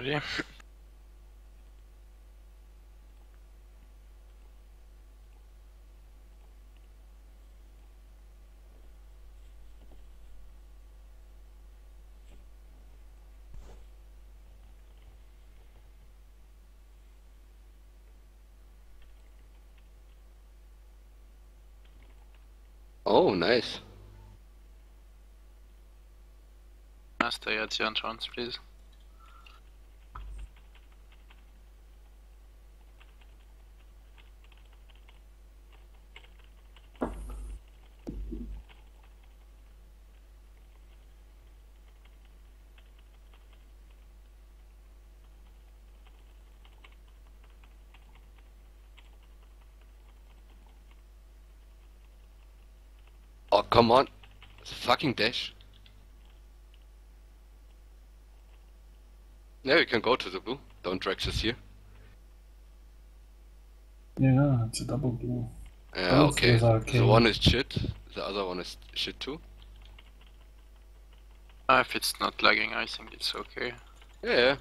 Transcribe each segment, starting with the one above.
ready. Oh, nice. Master at the entrance, please. Oh, come on. It's a fucking dash. Yeah, we can go to the blue. Don't drag this here. Yeah, it's a double blue. Yeah, Both okay. with The one is shit, the other one is shit too. Uh, if it's not lagging, I think it's okay. Yeah,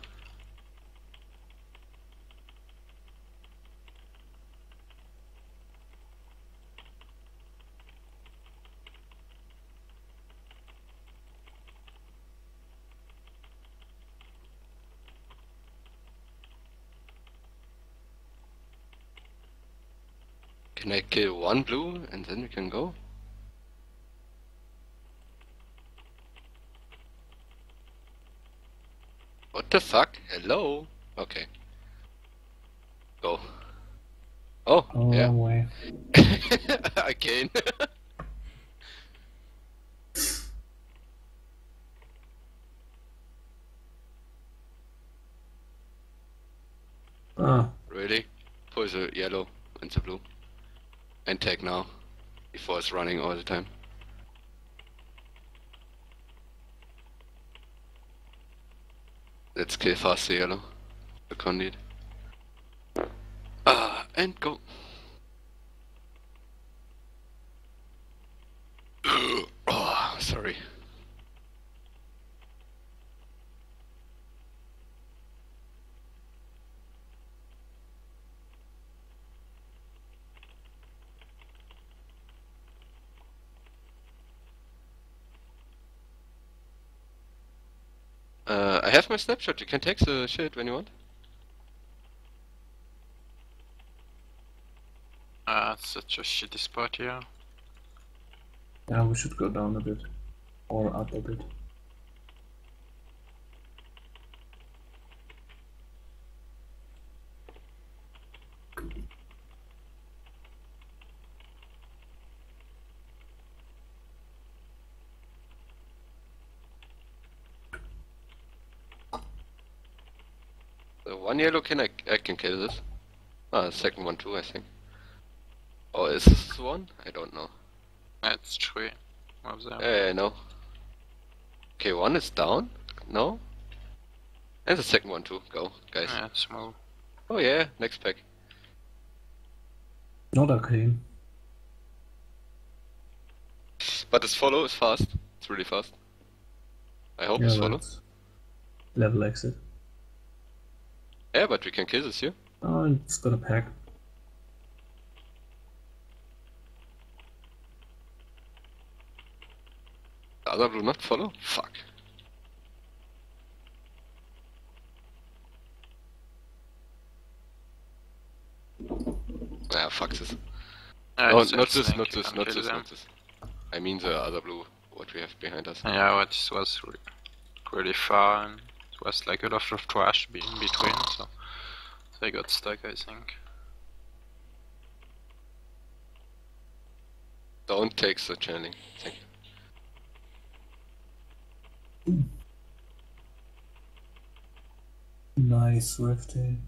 Can I kill one blue and then we can go? What the fuck? Hello? Okay. Go. Oh, Oh, yeah. way. Again. Ah, really? Pull the yellow and the blue. And tag now. Before it's running all the time. Let's kill fast the yellow. The condit. Ah, and go. oh, sorry. Uh, I have my snapshot. You can take the shit when you want. Ah, it's such a shitty spot here. yeah, we should go down a bit. Or up a bit. The one yellow can I, I can kill this. Ah, the second one too, I think. Or is this the one? I don't know. That's three of them. Eh, no. Okay, one is down. No. And the second one too. Go, guys. Yeah, small. Oh yeah, next pack. Not arcane. But this follow is fast. It's really fast. I hope Yeah, it's follow. level exit. Yeah, but we can kill this here. Oh, it's got a pack. The other blue not follow? Fuck. Ah, fuck this. Yeah, No, not this, not this, not this, them. not this. I mean the other blue, what we have behind us. Yeah, what was re- really far and it was like a lot of trash be- in between, so they got stuck, I think. Don't take the channeling. Thank you. Nice rifting.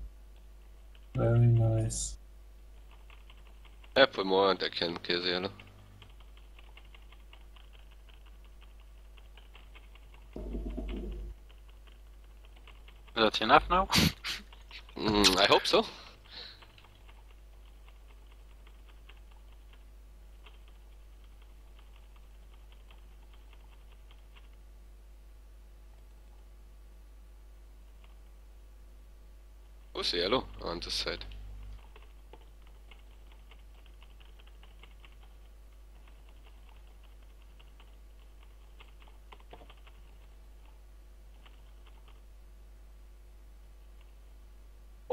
Eh? Very nice. Yeah, put more and I can kill the yellow. Is that enough now? Mm, I hope so. The yellow on this side?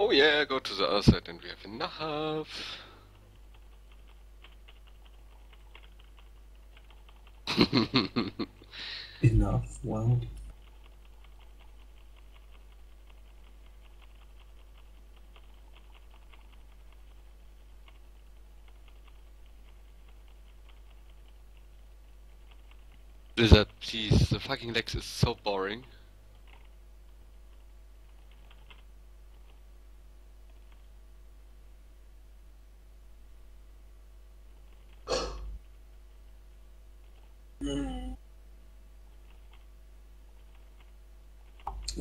Oh yeah, go to the other side and we have enough. Enough. Wow. Blizzard, please, the fucking Lex is so boring. Mm-hmm.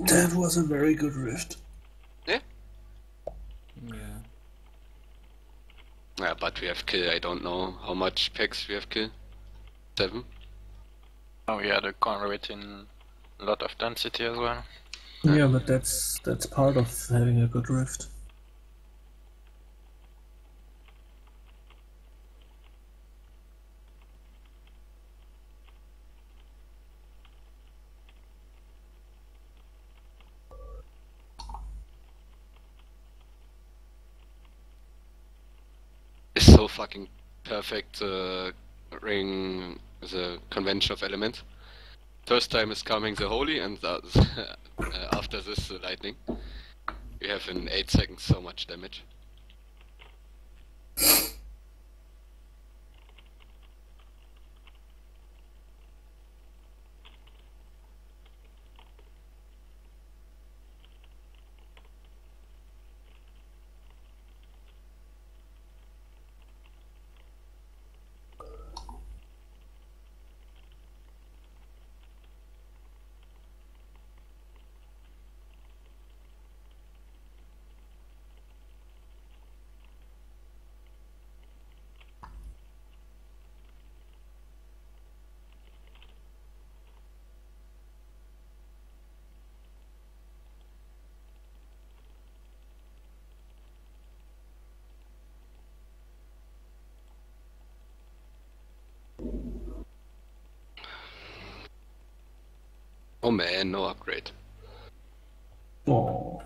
That was a very good rift. Yeah. Yeah, but we have kill, I don't know how much packs we have kill. Seven? Oh yeah, the corner within a lot of density as well. Yeah, but that's that's part of having a good rift. Is so fucking perfect, uh, ring, the convention of elements. First time is coming the holy and uh, after this the lightning. We have in 8 seconds so much damage. Oh man, no upgrade. Oh,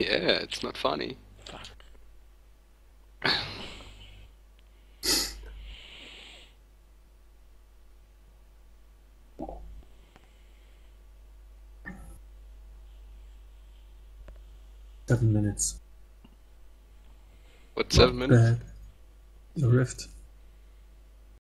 Yeah, it's not funny. Fuck. seven minutes. What, 7 Not minutes? bad. The rift.